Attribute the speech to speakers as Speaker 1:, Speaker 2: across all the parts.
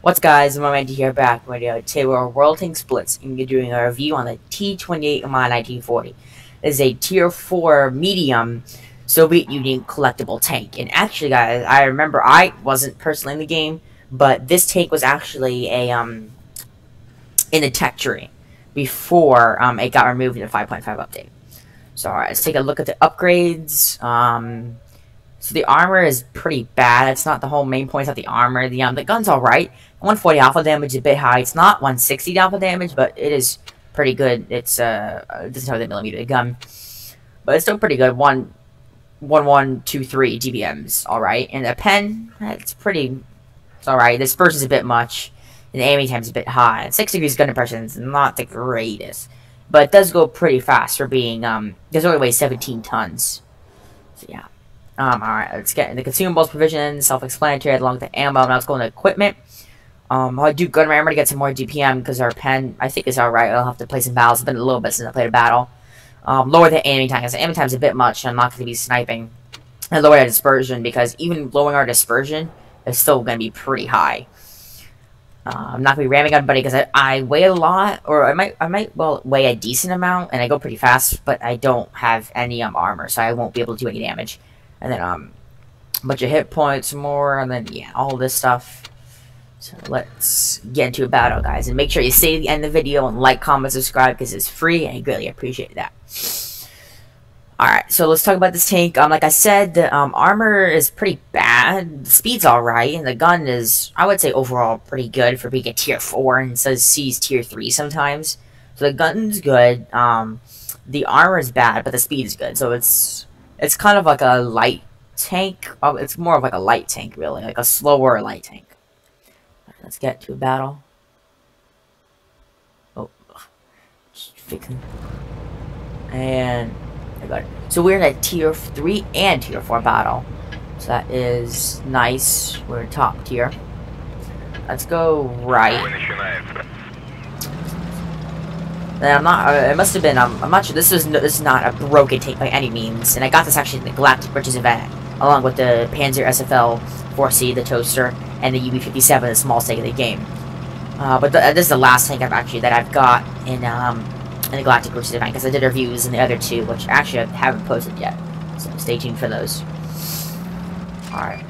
Speaker 1: What's guys, I'm Randy here back with uh, today we're World Tanks Blitz and we're doing a review on the T-28 Oman 1940. This is a tier 4 medium Soviet Union collectible tank. And actually guys, I remember I wasn't personally in the game, but this tank was actually a um in the tech tree before um, it got removed in the 5.5 update. So alright, let's take a look at the upgrades. Um, so the armor is pretty bad. It's not the whole main point of the armor. The um, the gun's alright. 140 alpha damage is a bit high. It's not 160 alpha damage, but it is pretty good. It's uh, it doesn't have the millimeter gun, but it's still pretty good. One, one, one, two, three DPMs, all right. And the pen, it's pretty, it's all right. The is a bit much, and the aiming time's a bit high. Six degrees gun depression is not the greatest, but it does go pretty fast for being um. It only weighs 17 tons, so yeah. Um, alright, let's get in the consumables provision, self-explanatory, along with the ammo. Now let's go into equipment. Um, I do gun rammer to get some more DPM because our pen, I think, is alright. I'll have to play some battles. It's been a little bit since I played a battle. Um, lower the aiming time because aiming time is a bit much. I'm not going to be sniping. And lower the dispersion because even lowering our dispersion is still going to be pretty high. Uh, I'm not going to be ramming everybody because I, I weigh a lot, or I might, I might, well, weigh a decent amount, and I go pretty fast, but I don't have any um, armor, so I won't be able to do any damage. And then, um, a bunch of hit points more, and then, yeah, all this stuff. So let's get into a battle, guys. And make sure you stay to the end of the video and like, comment, subscribe, because it's free, and I greatly appreciate that. Alright, so let's talk about this tank. Um, like I said, the um, armor is pretty bad. The speed's alright, and the gun is, I would say, overall pretty good for being a tier 4, and says C's tier 3 sometimes. So the gun's good. Um, the armor is bad, but the speed is good. So it's it's kind of like a light tank. Oh, it's more of like a light tank, really. Like a slower light tank. Let's get to a battle. Oh. fixing. And... I got it. So we're in a tier 3 and tier 4 battle. So that is nice. We're top tier. Let's go right. I'm not. Uh, it must have been. Um, I'm not sure. This is this is not a broken tank by any means, and I got this actually in the Galactic Bridges event, along with the Panzer SFL 4C, the toaster, and the UB57, the small stake of the game. Uh, but the, this is the last tank I've actually that I've got in um in the Galactic Bridges event because I did reviews in the other two, which actually I haven't posted yet. So stay tuned for those. All right.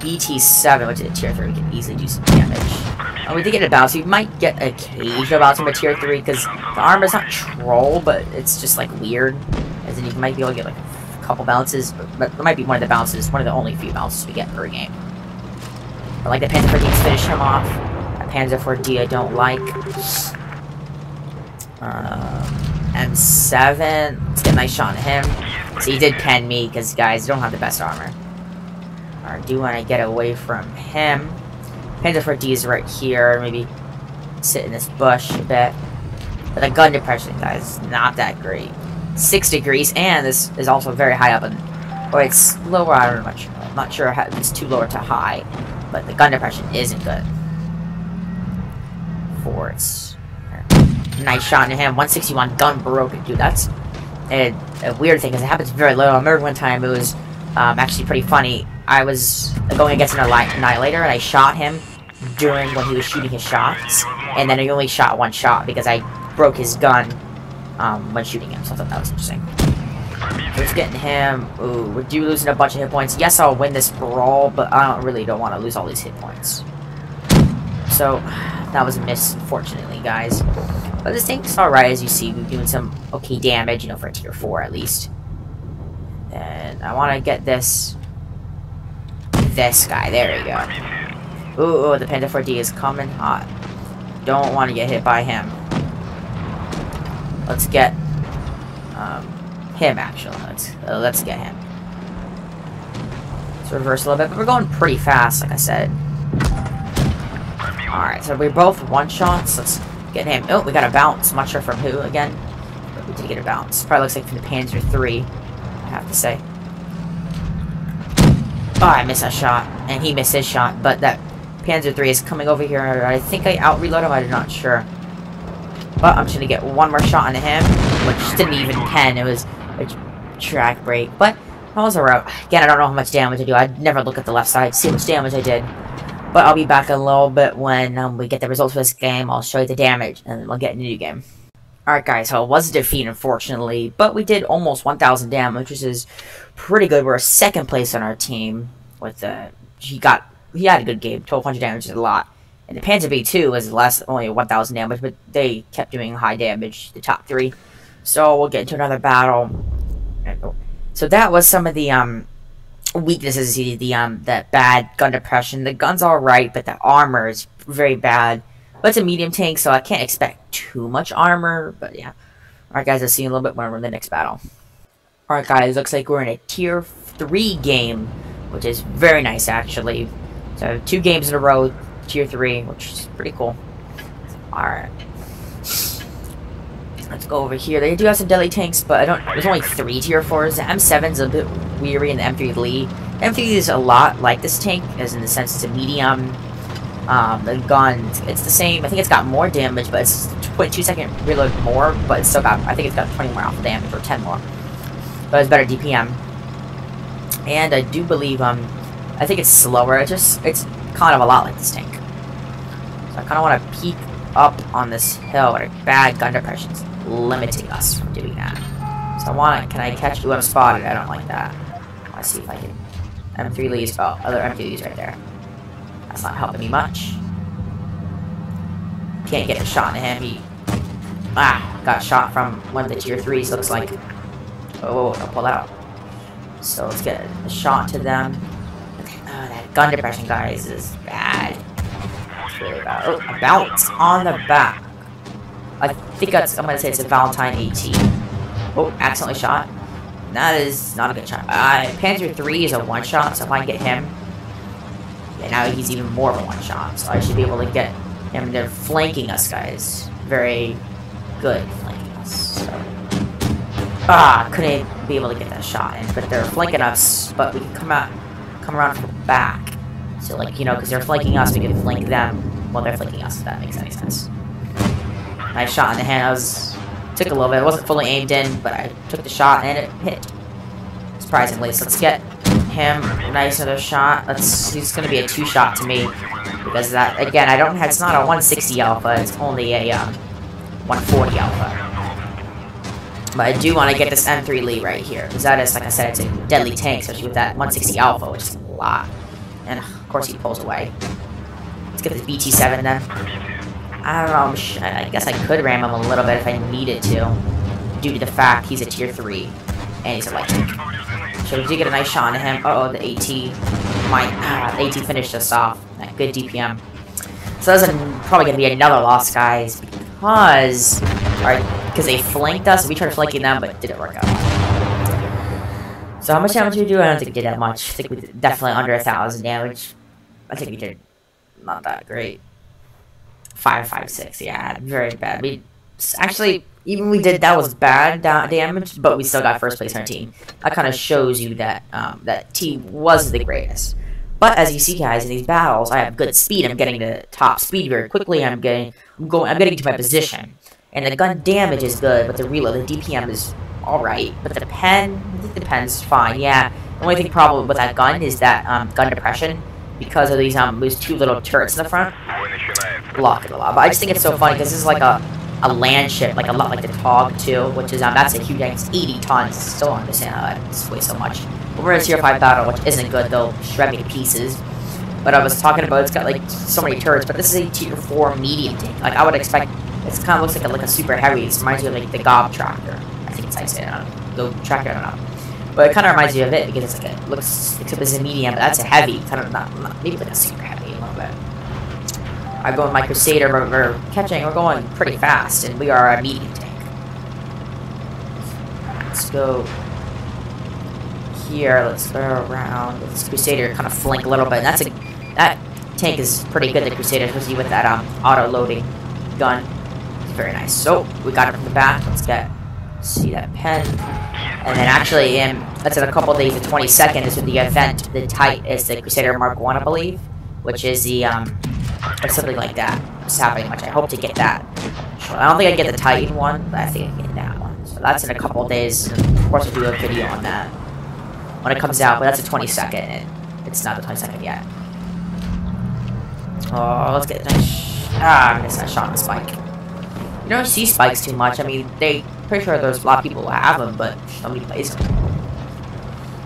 Speaker 1: BT7, which is a tier 3, we can easily do some damage. And we did get a bounce. We might get a cage bounce from a tier 3, because the armor is not troll, but it's just, like, weird. As in, you might be able to get, like, couple bounces, but, it might be one of the bounces, one of the only few bounces we get per game. But, like, the Panzer 4D finish him off. A Panzer 4D I don't like. Um, M7, let's get a nice shot at him. So he did pen me, because, guys, don't have the best armor. Or do want to get away from him. Panzer 4D is right here. Maybe sit in this bush a bit. But the gun depression, guys, not that great. Six degrees, and this is also very high up. And, or it's lower, I don't know much. I'm not sure how it's too lower to high. But the gun depression isn't good. Forts. Nice shot in him. 161 gun broken, dude. That's a, a weird thing because it happens very low. I remember one time it was um, actually pretty funny. I was going against an Annihilator, and I shot him during when he was shooting his shots, and then I only shot one shot because I broke his gun um, when shooting him, so I thought that was interesting. Let's get him. Ooh, we're due losing a bunch of hit points. Yes, I'll win this brawl, but I don't really don't want to lose all these hit points. So, that was a miss, unfortunately, guys. But this tank's alright, as you see. We're doing some okay damage, you know, for a tier 4 at least. And I want to get this this guy. There we go. Ooh, ooh the Panzer 4D is coming hot. Don't want to get hit by him. Let's get um, him, actually. Let's, uh, let's get him. Let's reverse a little bit, but we're going pretty fast, like I said. Alright, so we're both one-shots. Let's get him. Oh, we got a bounce. I'm not sure from who, again. But we did get a bounce. Probably looks like from the Panzer 3, I have to say. Oh, I missed a shot. And he missed his shot. But that Panzer III is coming over here. I think I out-reload him. I'm not sure. But I'm just to get one more shot on him. Which didn't even pen. It was a track break. But I was alright. Again, I don't know how much damage I do. I'd never look at the left side. See how much damage I did. But I'll be back a little bit when um, we get the results for this game. I'll show you the damage, and we'll get the new game. Alright guys, so it was a defeat unfortunately, but we did almost 1,000 damage, which is pretty good. We're second place on our team. With uh, he got he had a good game. 1,200 damage is a lot. And the Panzer V2 was less only 1,000 damage, but they kept doing high damage. The top three. So we'll get into another battle. So that was some of the um weaknesses. The, the um bad gun depression. The gun's all right, but the armor is very bad. But it's a medium tank, so I can't expect too much armor. But yeah. Alright guys, I'll see you a little bit when we're in the next battle. Alright guys, looks like we're in a tier 3 game, which is very nice actually. So two games in a row, tier 3, which is pretty cool. Alright. Let's go over here. They do have some deadly tanks, but I don't. There's only three tier fours. The M7's a bit weary, and the M3 Lee. M3 is a lot like this tank, as in the sense it's a medium. Um, the gun, it's the same. I think it's got more damage, but it's 0.2 second reload more. But it's still got. I think it's got 20 more alpha damage or 10 more. But it's better DPM. And I do believe um, I think it's slower. It's just it's kind of a lot like this tank. I kind of want to peek up on this hill where bad gun depressions limiting us from doing that. So I want to, can I catch, ooh, I'm spotted, I don't like that. Let's see if I can, M3 Lee's, oh, other M3 Lee's right there. That's not helping me much. Can't get a shot in him, he, ah, got shot from one of the tier 3s, looks like. Oh, I'll pull out. So let's get a shot to them. Oh, that gun depression, guys, is bad. Really bad. Oh, a bounce on the back. I think that's, I'm gonna say it's a Valentine 18. Oh, accidentally shot. That is not a good shot. Uh, Panzer 3 is a one-shot, so if I can get him... Yeah, now he's even more of a one-shot, so I should be able to get him. They're flanking us, guys. Very good flanking us, so... Ah, couldn't be able to get that shot in, but they're flanking us, but we can come out, come around from the back. So, like, you know, because they're flanking us, we can flank them while they're flicking us, if that makes any sense. Nice shot in the hand. I was took a little bit. It wasn't fully aimed in, but I took the shot and it hit. Surprisingly. So let's get him nice another shot. Let's he's gonna be a two shot to me. Because that again I don't it's not a 160 alpha, it's only a um, 140 alpha. But I do want to get this M3 Lee right here. Because that is, like I said, it's a deadly tank, especially with that 160 alpha, which is a lot. And of course he pulls away. Let's get this BT7 then. I don't know, I guess I could ram him a little bit if I needed to, due to the fact he's a tier 3, and he's tank. So we did get a nice shot on him. Uh oh the AT might, ah, the AT finished us off. Good DPM. So that's probably going to be another loss, guys, because, alright, because they flanked us, we tried flanking them, but it didn't work out. So how much damage did we do? I don't think we did that much. I think we did definitely under a thousand damage. I think we did not that great five five six. Yeah, very bad. We actually even we did that was bad damage, but we still got first place on our team. That kind of shows you that um, that team was the greatest. But as you see, guys, in these battles, I have good speed. I'm getting to top speed very quickly. I'm getting, I'm going, I'm getting to my position, and the gun damage is good, but the reload, the DPM is all right. But the pen, the pen's Fine, yeah. The only thing problem with that gun is that um, gun depression because of these um these two little turrets in the front block it a lot. But I just think it's so funny because this is like a a land ship, like a lot like the TOG II, which is um that's a huge, it's 80 tons. Still don't understand how that weighs so much. But we're in a tier five battle, which isn't good. They'll shred me to pieces. But I was talking about it's got like so many turrets, but this is a tier four medium tank. Like I would expect, it kind of looks like a, like a super heavy. It reminds you of like the Gob tractor. I think it's how say it. I know. Go tractor, I don't know. But it kind of reminds you of it because it's like a, looks except it's a medium, but that's a heavy, kind of not, not maybe like a super heavy a little bit. I go with my Crusader, but we're catching, we're going pretty fast, and we are a medium tank. Let's go here, let's go around. This Crusader kind of flank a little bit. That's a, that tank is pretty good, the Crusader, especially with that um, auto-loading gun. It's very nice. So, we got it from the back. Let's get, see that pen. And then actually, in, that's in a couple days, the 22nd is the event. The Tight is the Crusader Mark 1, I believe, which is the, um, or something like that. It's happening much. I hope to get that. I don't think I get the Titan one, but I think I get that one. So that's in a couple days. Of course, I'll do a video on that when it comes out. But that's the 22nd, and it's not the 22nd yet. Oh, let's get nice. Ah, I missed that shot on the spike. You don't see spikes too much. I mean, they pretty sure there's a lot of people who have them, but nobody plays them.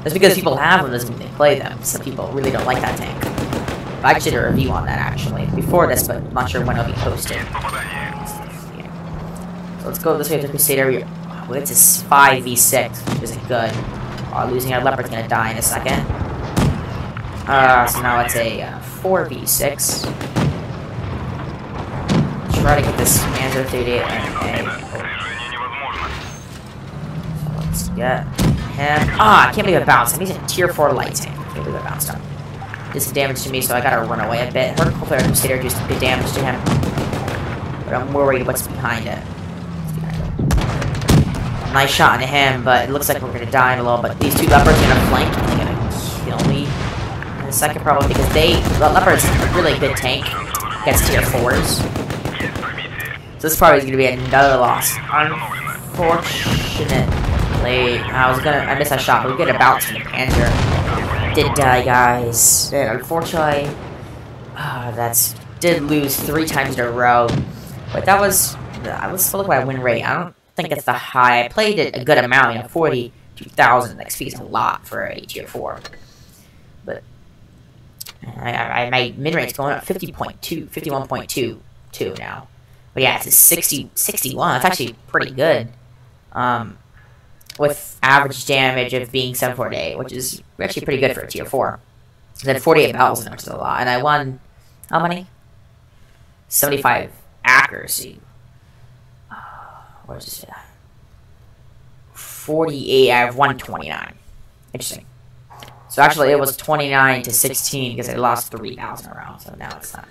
Speaker 1: Just because people have them doesn't mean they play them. Some people really don't like that tank. I did a review on that actually before this, but I'm not sure when it'll be posted. So let's go this way to the Crusader. Oh, it's a 5v6, which isn't good. Oh, losing our Leopard's gonna die in a second. Uh, so now it's a uh, 4v6. Try to get this Panzer 38 and, and let's get him. Ah, I can't believe it bounced. I'm using tier 4 light tank. I can't believe it bounced up. Did some damage to me, so I gotta run away a bit. Hopefully our Crusader do some good damage to him. But I'm worried what's behind it. Nice shot into him, but it looks like we're gonna die in a little bit. These two leopards are gonna flank and they're gonna kill me. In a second, problem, because they the leopard's a really good tank against tier fours. So this probably is gonna be another loss. Unfortunately, I was gonna I missed that shot. but We get a bounce from the Panzer. Did die, guys. And unfortunately, uh, that's did lose three times in a row. But that was let's look at my win rate. I don't think it's the high. I played it a good amount, you know, 42,000 XP is a lot for a tier 4. But I, I, my min rate's going up 50.2, 51.22 now. But yeah, it's a 60, 61. That's actually pretty good. Um, with average damage of being 748, which is actually pretty good for a tier 4. I had 48 battles, which is a lot. And I won, how many? 75 accuracy. What is this? 48 out of 129. Interesting. So actually it was 29 to 16 because I lost 3,000 around, so now it's not.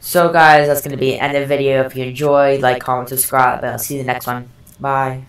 Speaker 1: So guys, that's going to be the end of the video. If you enjoyed, like, comment, subscribe, and I'll see you in the next one. Bye.